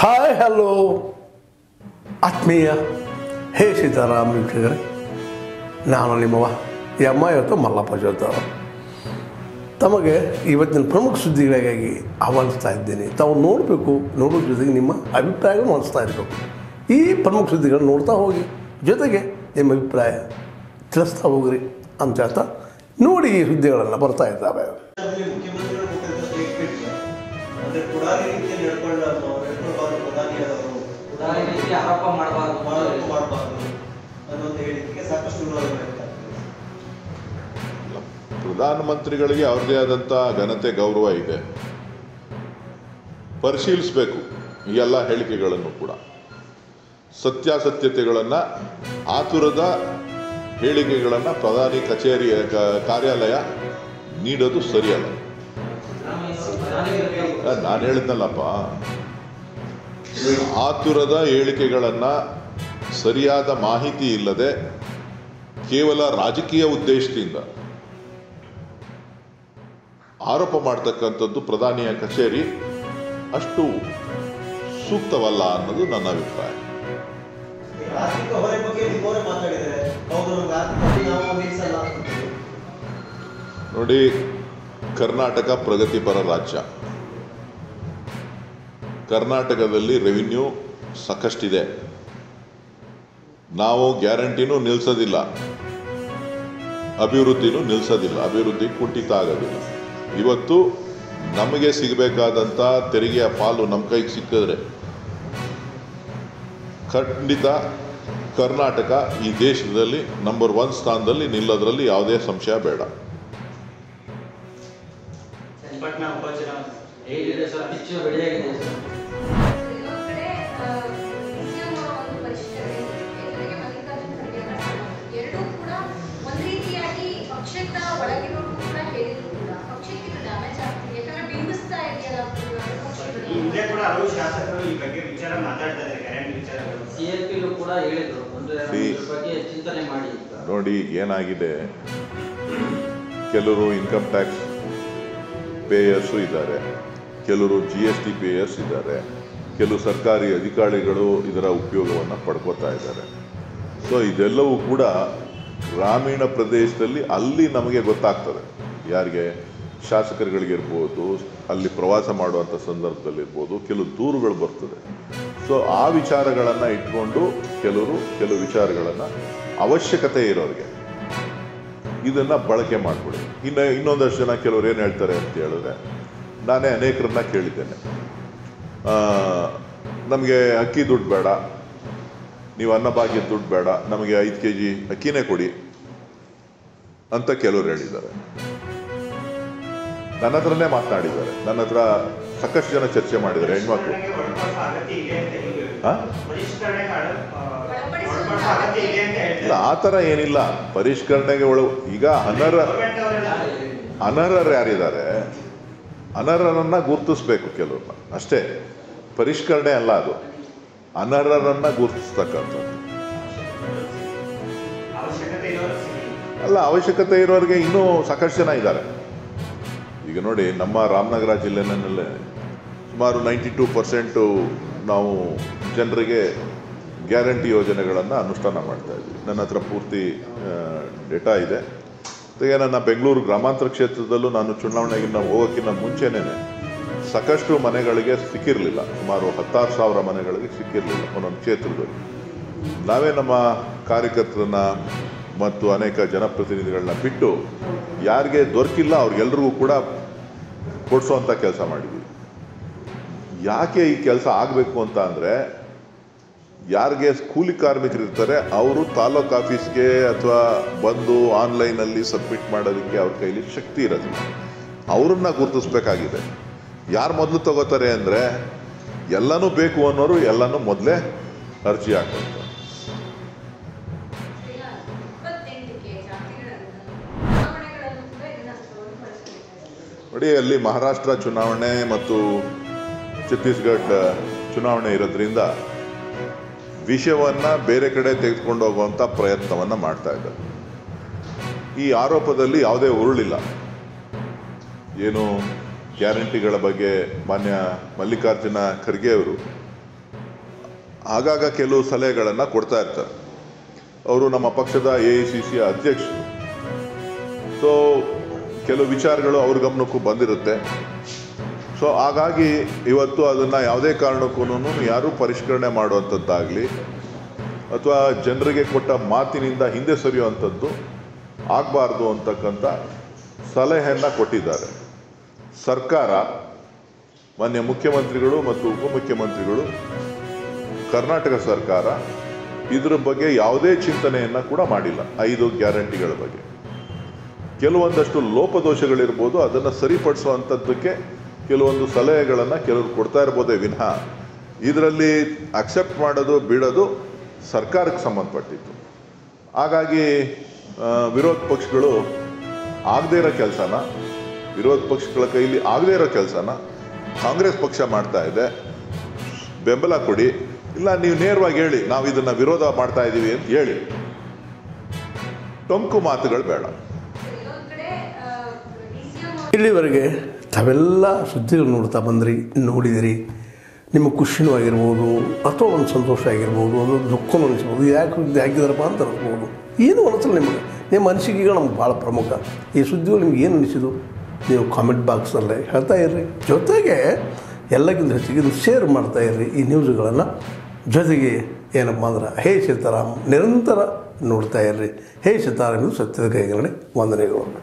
Hi hello ಆತ್ಮೀಯ, ಹೇ ಸೀತಾರಾಮ್ ವೀಕ್ಷಕರೇ, ನಾನು ನಿಮ್ಮವ ಎಮ್ಮ ಇವತ್ತು ಮಲ್ಲಪ್ಪ ಜೋತಾರ ತಮಗೆ ಇವತ್ತಿನ ಪ್ರಮುಖ ಸುದ್ದಿಗಳಿಗಾಗಿ ಆಹ್ವಾನಿಸ್ತಾ ಇದ್ದೇನೆ. ತಾವು ನೋಡಬೇಕು ನೋಡೋ ಜೊತೆಗೆ ನಿಮ್ಮ ಅಭಿಪ್ರಾಯವನ್ನು ಹಂಚ್ತಾ ಇರಬೇಕು. ಈ ಪ್ರಮುಖ ಸುದ್ದಿಗಳನ್ನು ನೋಡ್ತಾ ಹೋಗಿ, ಜೊತೆಗೆ ನಿಮ್ಮ ಅಭಿಪ್ರಾಯ ತಿಳಿಸ್ತಾ ಹೋಗ್ರಿ ಅಂತ ಹೇಳ್ತಾ ನೋಡಿ ಈ ಸುದ್ದಿಗಳೆಲ್ಲ ಬರ್ತಾ ಇದ್ದಾವೆ. ರೀತಿ ಆರೋಪ ಮಾಡಬಾರ್ದು. ಆರೋಪ ಮಾಡಬಾರ್ದು. ಅನ್ನುವಂತ ಹೇಳಿಕೆಗೆ ಸಾಕಷ್ಟು ವಿರೋಧ ವ್ಯಕ್ತ ಪ್ರಧಾನಮಂತ್ರಿಗಳಿಗೆ ಅವ್ರದೇ ಆದಂಥ ಘನತೆ ಗೌರವ ಇದೆ. ಪರಿಶೀಲಿಸಬೇಕು ಈ ಎಲ್ಲ ಹೇಳಿಕೆಗಳನ್ನು ಕೂಡ. ಸತ್ಯಾಸತ್ಯತೆಗಳನ್ನು ಆತುರದ ಹೇಳಿಕೆಗಳನ್ನು ಪ್ರಧಾನಿ ಕಚೇರಿ ಕಾರ್ಯಾಲಯ ನೀಡೋದು ಸರಿಯಲ್ಲ. ನಾನು ಹೇಳಿದ್ನಲ್ಲಪ್ಪ. ಆತುರದ ಹೇಳಿಕೆಗಳನ್ನು ಸರಿಯಾದ ಮಾಹಿತಿ ಇಲ್ಲದೆ ಕೇವಲ ರಾಜಕೀಯ ಉದ್ದೇಶದಿಂದ ಆರೋಪ ಮಾಡ್ತಕ್ಕಂಥದ್ದು ಪ್ರಧಾನಿಯ ಕಚೇರಿ ಅಷ್ಟು ಸೂಕ್ತವಲ್ಲ ಅನ್ನೋದು ನನ್ನ ಅಭಿಪ್ರಾಯ. ನೋಡಿ ಕರ್ನಾಟಕ ಪ್ರಗತಿಪರ ರಾಜ್ಯ. ಕರ್ನಾಟಕದಲ್ಲಿ ರೆವಿನ್ಯೂ ಸಾಕಷ್ಟಿದೆ. ನಾವು ಗ್ಯಾರಂಟಿನೂ ನಿಲ್ಲಿಸೋದಿಲ್ಲ ಅಭಿವೃದ್ಧಿನೂ ನಿಲ್ಲಿಸೋದಿಲ್ಲ ಅಭಿವೃದ್ಧಿ ಕುಂಠಿತ ಆಗೋದಿಲ್ಲ. ಇವತ್ತು ನಮಗೆ ಸಿಗಬೇಕಾದಂಥ ತೆರಿಗೆಯ ಪಾಲು ನಮ್ಮ ಕೈಗೆ ಸಿಕ್ಕಿದ್ರೆ ಖಂಡಿತ ಕರ್ನಾಟಕ ಈ ದೇಶದಲ್ಲಿ ನಂಬರ್ ಒನ್ ಸ್ಥಾನದಲ್ಲಿ ನಿಲ್ಲೋದ್ರಲ್ಲಿ ಯಾವುದೇ ಸಂಶಯ ಬೇಡ. ಸರ್. ಶಾಸಕರು ಈ ಬಗ್ಗೆ ವಿಚಾರ ಮಾತಾಡ್ತಾ ಇದ್ದಾರೆ ಕೂಡ ಹೇಳಿದ್ರು ಬಗ್ಗೆ ಚಿಂತನೆ ಮಾಡಿ ನೋಡಿ ಏನಾಗಿದೆ? ಕೆಲವರು ಇನ್ಕಮ್ ಟ್ಯಾಕ್ಸ್ ಪೇಯರ್ಸು ಇದ್ದಾರೆ. ಕೆಲವರು ಜಿ ಎಸ್ ಟಿ ಪೇಯರ್ಸ್ ಇದ್ದಾರೆ. ಕೆಲವು ಸರ್ಕಾರಿ ಅಧಿಕಾರಿಗಳು ಇದರ ಉಪಯೋಗವನ್ನು ಪಡ್ಕೋತಾ ಇದ್ದಾರೆ. ಸೊ ಇದೆಲ್ಲವೂ ಕೂಡ ಗ್ರಾಮೀಣ ಪ್ರದೇಶದಲ್ಲಿ ಅಲ್ಲಿ ನಮಗೆ ಗೊತ್ತಾಗ್ತದೆ. ಯಾರಿಗೆ? ಶಾಸಕರುಗಳಿಗಿರ್ಬೋದು, ಅಲ್ಲಿ ಪ್ರವಾಸ ಮಾಡುವಂಥ ಸಂದರ್ಭದಲ್ಲಿರ್ಬೋದು, ಕೆಲವು ದೂರುಗಳು ಬರ್ತದೆ. ಸೊ ಆ ವಿಚಾರಗಳನ್ನು ಇಟ್ಕೊಂಡು ಕೆಲವರು ಕೆಲವು ವಿಚಾರಗಳನ್ನು ಅವಶ್ಯಕತೆ ಇರೋರಿಗೆ ಇದನ್ನು ಬಳಕೆ ಮಾಡಿಬಿಡಿ ಇನ್ನು ಇನ್ನೊಂದಷ್ಟು ಜನ ಕೆಲವರು ಏನು ಹೇಳ್ತಾರೆ ಅಂತ ಹೇಳಿದ್ರೆ ನಾನೇ ಅನೇಕರನ್ನ ಕೇಳಿದ್ದೇನೆ. ನಮಗೆ ಅಕ್ಕಿ ದುಡ್ಡು ಬೇಡ. ನೀವು ಅನ್ನಭಾಗ್ಯದ ದುಡ್ಡು ಬೇಡ. ನಮಗೆ ಐದು ಕೆ ಜಿ ಅಕ್ಕಿನೇ ಕೊಡಿ ಅಂತ ಕೆಲವರು ಹೇಳಿದ್ದಾರೆ. ನನ್ನ ಹತ್ರನೇ ಮಾತನಾಡಿದ್ದಾರೆ. ನನ್ನ ಹತ್ರ ಸಾಕಷ್ಟು ಜನ ಚರ್ಚೆ ಮಾಡಿದ್ದಾರೆ ಹೆಣ್ಮಕ್ಳು. ಇಲ್ಲ ಆ ಥರ ಏನಿಲ್ಲ. ಪರಿಷ್ಕರಣೆಗೆ ಒಳ ಈಗ ಅನರ್ಹ ಅನರ್ಹರು ಯಾರಿದ್ದಾರೆ? ಅನರ್ಹರನ್ನ ಗುರುತಿಸ್ಬೇಕು ಕೆಲವ್ರನ್ನ. ಅಷ್ಟೇ ಪರಿಷ್ಕರಣೆ ಅಲ್ಲ ಅದು. ಅನರ್ಹರನ್ನು ಗುರುತಿಸ್ತಕ್ಕಂಥದ್ದು. ಅಲ್ಲ ಅವಶ್ಯಕತೆ ಇರೋರಿಗೆ ಇನ್ನೂ ಸಾಕಷ್ಟು ಜನ ಇದ್ದಾರೆ. ಈಗ ನೋಡಿ ನಮ್ಮ ರಾಮನಗರ ಜಿಲ್ಲೆನಲ್ಲೇ ಸುಮಾರು ನೈಂಟಿ ಟೂ ಪರ್ಸೆಂಟು ನಾವು ಜನರಿಗೆ ಗ್ಯಾರಂಟಿ ಯೋಜನೆಗಳನ್ನು ಅನುಷ್ಠಾನ ಮಾಡ್ತಾ ಇದ್ವಿ ನನ್ನ ಹತ್ರ ಪೂರ್ತಿ ಡೇಟಾ ಇದೆ. ಜೊತೆಗೆ ನನ್ನ ಬೆಂಗಳೂರು ಗ್ರಾಮಾಂತರ ಕ್ಷೇತ್ರದಲ್ಲೂ ನಾನು ಚುನಾವಣೆಗಿನ್ನ ಹೋಗೋಕ್ಕಿಂತ ಮುಂಚೆನೇ ಸಾಕಷ್ಟು ಮನೆಗಳಿಗೆ ಸಿಕ್ಕಿರಲಿಲ್ಲ. ಸುಮಾರು ಹತ್ತಾರು ಸಾವಿರ ಮನೆಗಳಿಗೆ ಸಿಕ್ಕಿರಲಿಲ್ಲ ಒಂದೊಂದು ಕ್ಷೇತ್ರದಲ್ಲಿ. ನಾವೇ ನಮ್ಮ ಕಾರ್ಯಕರ್ತರನ್ನ ಮತ್ತು ಅನೇಕ ಜನಪ್ರತಿನಿಧಿಗಳನ್ನ ಬಿಟ್ಟು ಯಾರಿಗೆ ದೊರಕಿಲ್ಲ ಅವ್ರಿಗೆಲ್ರಿಗೂ ಕೂಡ ಕೊಡಿಸುವಂಥ ಕೆಲಸ ಮಾಡಿದ್ವಿ. ಯಾಕೆ ಈ ಕೆಲಸ ಆಗಬೇಕು ಅಂತ ಅಂದರೆ ಯಾರಿಗೆ ಕೂಲಿ ಕಾರ್ಮಿಕರು ಇರ್ತಾರೆ ಅವರು ತಾಲೂಕು ಆಫೀಸ್ಗೆ ಅಥವಾ ಬಂದು ಆನ್ಲೈನಲ್ಲಿ ಸಬ್ಮಿಟ್ ಮಾಡೋದಕ್ಕೆ ಅವ್ರ ಕೈಲಿ ಶಕ್ತಿ ಇರೋದಿಲ್ಲ ಅವ್ರನ್ನ ಗುರುತಿಸ್ಬೇಕಾಗಿದೆ. ಯಾರು ಮೊದಲು ತಗೋತಾರೆ ಅಂದರೆ, ಎಲ್ಲನೂ ಬೇಕು ಅನ್ನೋರು ಎಲ್ಲನೂ ಮೊದಲೇ ಅರ್ಜಿ ಬಳಸ್ಕೊಳ್ತಾರೆ ನೋಡಿ, ಅಲ್ಲಿ ಮಹಾರಾಷ್ಟ್ರ ಚುನಾವಣೆ ಮತ್ತು ಛತ್ತೀಸ್ಗಢ ಚುನಾವಣೆ ಇರೋದ್ರಿಂದ ವಿಷಯವನ್ನು ಬೇರೆ ಕಡೆ ತೆಗೆದುಕೊಂಡು ಹೋಗುವಂಥ ಪ್ರಯತ್ನವನ್ನು ಮಾಡ್ತಾ ಇದ್ದಾರೆ. ಈ ಆರೋಪದಲ್ಲಿ ಯಾವುದೇ ಉರುಳಿಲ್ಲ. ಏನು ಗ್ಯಾರಂಟಿಗಳ ಬಗ್ಗೆ ಮಾನ್ಯ ಮಲ್ಲಿಕಾರ್ಜುನ ಖರ್ಗೆ ಅವರು ಆಗಾಗ ಕೆಲವು ಸಲಹೆಗಳನ್ನು ಕೊಡ್ತಾ ಇರ್ತಾರೆ. ಅವರು ನಮ್ಮ ಪಕ್ಷದ ಎ ಐ ಸಿ ಸಿಯ ಅಧ್ಯಕ್ಷರು. ಸೊ ಕೆಲವು ವಿಚಾರಗಳು ಅವ್ರ ಗಮನಕ್ಕೂ ಬಂದಿರುತ್ತೆ. ಸೊ ಹಾಗಾಗಿ ಇವತ್ತು ಅದನ್ನು ಯಾವುದೇ ಕಾರಣಕ್ಕೂ ಯಾರೂ ಪರಿಷ್ಕರಣೆ ಮಾಡುವಂಥದ್ದಾಗಲಿ ಅಥವಾ ಜನರಿಗೆ ಕೊಟ್ಟ ಮಾತಿನಿಂದ ಹಿಂದೆ ಸರಿಯುವಂಥದ್ದು ಆಗಬಾರ್ದು ಅಂತಕ್ಕಂಥ ಸಲಹೆಯನ್ನು ಕೊಟ್ಟಿದ್ದಾರೆ. ಸರ್ಕಾರ, ಮಾನ್ಯ ಮುಖ್ಯಮಂತ್ರಿಗಳು ಮತ್ತು ಉಪಮುಖ್ಯಮಂತ್ರಿಗಳು, ಕರ್ನಾಟಕ ಸರ್ಕಾರ ಇದ್ರ ಬಗ್ಗೆ ಯಾವುದೇ ಚಿಂತನೆಯನ್ನು ಕೂಡ ಮಾಡಿಲ್ಲ, ಐದು ಗ್ಯಾರಂಟಿಗಳ ಬಗ್ಗೆ. ಕೆಲವೊಂದಷ್ಟು ಲೋಪದೋಷಗಳಿರ್ಬೋದು, ಅದನ್ನು ಸರಿಪಡಿಸುವಂಥದ್ದಕ್ಕೆ ಕೆಲವೊಂದು ಸಲಹೆಗಳನ್ನು ಕೆಲವರು ಕೊಡ್ತಾ ಇರ್ಬೋದೇ ವಿನಃ ಇದರಲ್ಲಿ ಅಕ್ಸೆಪ್ಟ್ ಮಾಡೋದು, ಬಿಡೋದು ಸರ್ಕಾರಕ್ಕೆ ಸಂಬಂಧಪಟ್ಟಿತ್ತು. ಹಾಗಾಗಿ ವಿರೋಧ ಪಕ್ಷಗಳು ಆಗದೇ ಇರೋ ಕೆಲಸನ, ವಿರೋಧ ಪಕ್ಷಗಳ ಕೈಲಿ ಆಗದೇ ಇರೋ ಕೆಲಸನ ಕಾಂಗ್ರೆಸ್ ಪಕ್ಷ ಮಾಡ್ತಾ ಇದೆ. ಬೆಂಬಲ ಕೊಡಿ. ಇಲ್ಲ, ನೀವು ನೇರವಾಗಿ ಹೇಳಿ, ನಾವು ಇದನ್ನು ವಿರೋಧ ಮಾಡ್ತಾ ಇದ್ದೀವಿ ಅಂತ ಹೇಳಿ. ಟೊಂಕು ಮಾತುಗಳು ಬೇಡ. ಇಲ್ಲಿವರೆಗೆ ತಾವೆಲ್ಲ ಸುದ್ದಿಗಳು ನೋಡ್ತಾ ಬಂದ್ರಿ, ನೋಡಿದಿರಿ. ನಿಮ್ಮ ಖುಷಿನೂ ಆಗಿರ್ಬೋದು, ಅಥವಾ ಒಂದು ಸಂತೋಷ ಆಗಿರ್ಬೋದು, ಒಂದು ದುಃಖನೂ ಅನಿಸ್ಬೋದು, ಯಾಕೆ ಸುದ್ದಿ ಹಾಕಿದಾರಪ್ಪ ಅಂತ ಅನ್ಸ್ಬೋದು. ಏನು ಅನಿಸಲ್ಲ ನಿಮಗೆ. ನಿಮ್ಮ ಅನಿಸಿಕೆಗಳು ನಮ್ಗೆ ಭಾಳ ಪ್ರಮುಖ. ಈ ಸುದ್ದಿಗಳು ನಿಮ್ಗೆ ಏನು ಅನಿಸಿದು ನೀವು ಕಾಮೆಂಟ್ ಬಾಕ್ಸಲ್ಲೇ ಹೇಳ್ತಾ ಇರ್ರಿ. ಜೊತೆಗೆ ಎಲ್ಲಕ್ಕಿಂತ ಹೆಚ್ಚಿಗೆ ಶೇರ್ ಮಾಡ್ತಾ ಇರ್ರಿ ಈ ನ್ಯೂಸ್ಗಳನ್ನು ಜೊತೆಗೆ ಏನಪ್ಪ ಅಂದ್ರೆ, ಹೇ ಸೀತಾರಾಮ್, ನಿರಂತರ ನೋಡ್ತಾ ಇರ್ರಿ. ಹೇ ಸೀತಾರಾಮ್ ಸತ್ಯದ ಕೈಗಳೇ ವಂದನೆಗಳು.